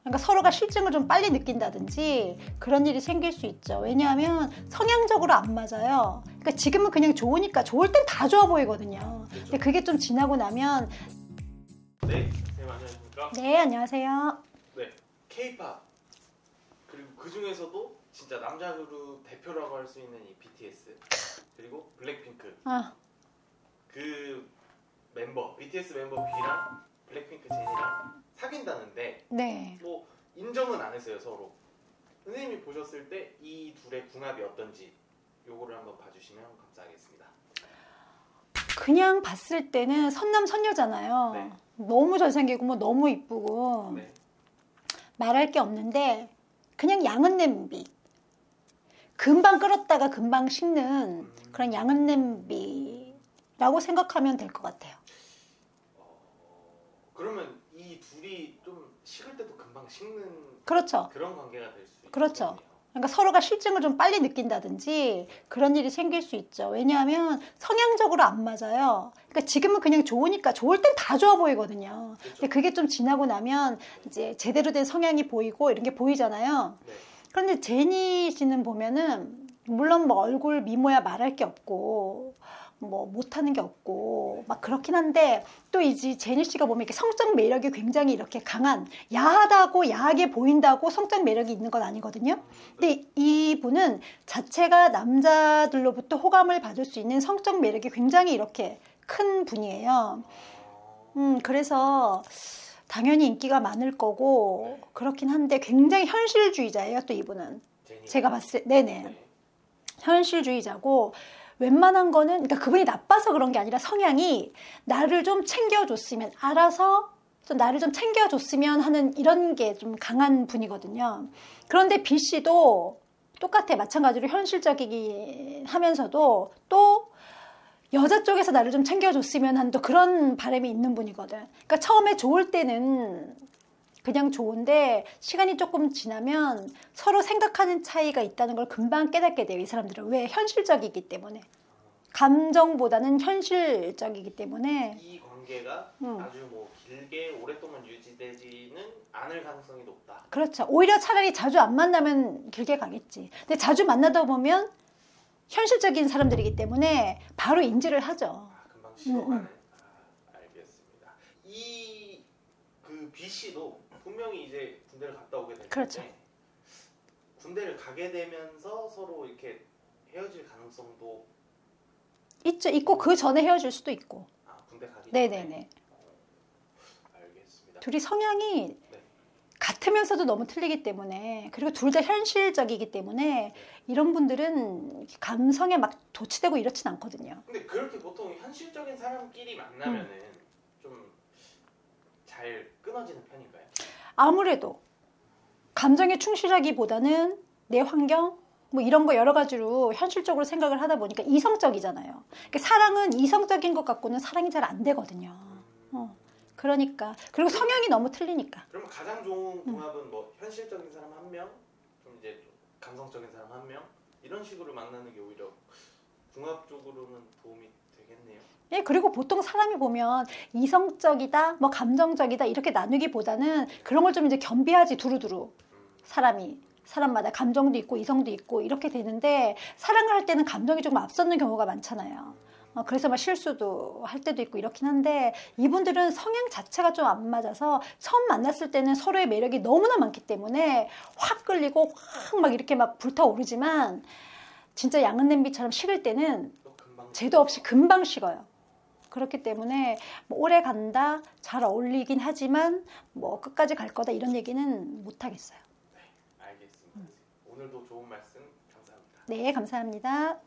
그러니까 서로가 실증을 좀 빨리 느낀다든지 그런 일이 생길 수 있죠. 왜냐하면 성향적으로 안 맞아요. 그러니까 지금은 그냥 좋으니까 좋을 땐 다 좋아 보이거든요. 근데 그게 좀 지나고 나면 네, 선생님 안녕하십니까? 네 안녕하세요. 네, K-팝 그리고 그 중에서도 진짜 남자 그룹 대표라고 할 수 있는 이 BTS 그리고 블랙핑크 아 그 멤버 BTS 멤버 B랑 블랙핑크 제니랑 사귄다는데 네. 뭐 인정은 안 했어요 서로. 선생님이 보셨을 때 이 둘의 궁합이 어떤지 요거를 한번 봐주시면 감사하겠습니다. 그냥 봤을 때는 선남 선녀잖아요. 네. 너무 잘생기고 뭐 너무 이쁘고 네, 말할 게 없는데 그냥 양은 냄비. 금방 끓었다가 금방 식는 음. 그런 양은 냄비라고 생각하면 될 것 같아요. 어, 그러면 이 둘이 좀 식을 때도 금방 식는 그렇죠. 그런 관계가 될 수 있겠네요. 그렇죠. 그러니까 서로가 실증을 좀 빨리 느낀다든지 그런 일이 생길 수 있죠. 왜냐하면 성향적으로 안 맞아요. 그러니까 지금은 그냥 좋으니까 좋을 땐 다 좋아 보이거든요. 그렇죠. 근데 그게 좀 지나고 나면 이제 제대로 된 성향이 보이고 이런 게 보이잖아요. 네. 그런데 제니 씨는 보면은 물론 뭐 얼굴 미모야 말할 게 없고 뭐 못하는 게 없고 막 그렇긴 한데 또 이제 제니 씨가 보면 이렇게 성적 매력이 굉장히 이렇게 강한 야하다고 야하게 보인다고 성적 매력이 있는 건 아니거든요. 근데 이분은 자체가 남자들로부터 호감을 받을 수 있는 성적 매력이 굉장히 이렇게 큰 분이에요. 어, 음, 그래서 당연히 인기가 많을 거고 그렇긴 한데 굉장히 현실주의자예요, 또 이분은. 제가 봤을 때, 네네. 네. 현실주의자고 웬만한 거는 그러니까 그분이 나빠서 그런 게 아니라 성향이 나를 좀 챙겨줬으면 알아서 좀 나를 좀 챙겨줬으면 하는 이런 게 좀 강한 분이거든요. 그런데 B 씨도 똑같아 마찬가지로 현실적이긴 하면서도 또 여자 쪽에서 나를 좀 챙겨줬으면 하는 또 그런 바람이 있는 분이거든. 그러니까 처음에 좋을 때는 그냥 좋은데 시간이 조금 지나면 서로 생각하는 차이가 있다는 걸 금방 깨닫게 돼요. 이 사람들은 왜 현실적이기 때문에 감정보다는 현실적이기 때문에 이 관계가 음. 아주 뭐 길게 오랫동안 유지되지는 않을 가능성이 높다. 그렇죠. 오히려 차라리 자주 안 만나면 길게 가겠지. 근데 자주 만나다 보면 현실적인 사람들이기 때문에 바로 인지를 하죠. 아, 금방 식어가는. 음, 아, 알겠습니다. 이 그 B 씨도 분명히 이제 군대를 갔다 오게 될 텐데 그렇죠. 군대를 가게 되면서 서로 이렇게 헤어질 가능성도 있죠. 있고 그 전에 헤어질 수도 있고. 아 군대 가기 네네네. 어, 알겠습니다. 둘이 성향이 네. 같으면서도 너무 틀리기 때문에 그리고 둘 다 현실적이기 때문에 이런 분들은 감성에 막 도취되고 이렇진 않거든요. 근데 그렇게 보통 현실적인 사람끼리 만나면은 음. 좀잘 끊어지는 편인가요? 아무래도 감정에 충실하기보다는 내 환경 뭐 이런 거 여러 가지로 현실적으로 생각을 하다 보니까 이성적이잖아요. 그러니까 사랑은 이성적인 것 갖고는 사랑이 잘 안 되거든요. 음, 어, 그러니까 그리고 성향이 너무 틀리니까. 그러면 가장 좋은 음. 궁합은 뭐 현실적인 사람 한 명, 좀 이제 좀 감성적인 사람 한 명 이런 식으로 만나는 게 오히려 궁합적으로는 도움이 되겠네요. 예, 그리고 보통 사람이 보면 이성적이다, 뭐 감정적이다 이렇게 나누기보다는 그런 걸 좀 이제 겸비하지 두루두루 음, 사람이 사람마다 감정도 있고 이성도 있고 이렇게 되는데 사랑을 할 때는 감정이 조금 앞서는 경우가 많잖아요. 어, 그래서 막 실수도 할 때도 있고 이렇긴 한데 이분들은 성향 자체가 좀 안 맞아서 처음 만났을 때는 서로의 매력이 너무나 많기 때문에 확 끌리고 확 막 이렇게 막 불타오르지만 진짜 양은 냄비처럼 식을 때는 제도 없이 금방 식어요. 그렇기 때문에 뭐 오래 간다, 잘 어울리긴 하지만 뭐 끝까지 갈 거다 이런 얘기는 못 하겠어요. 오늘도 좋은 말씀 감사합니다. 네, 감사합니다.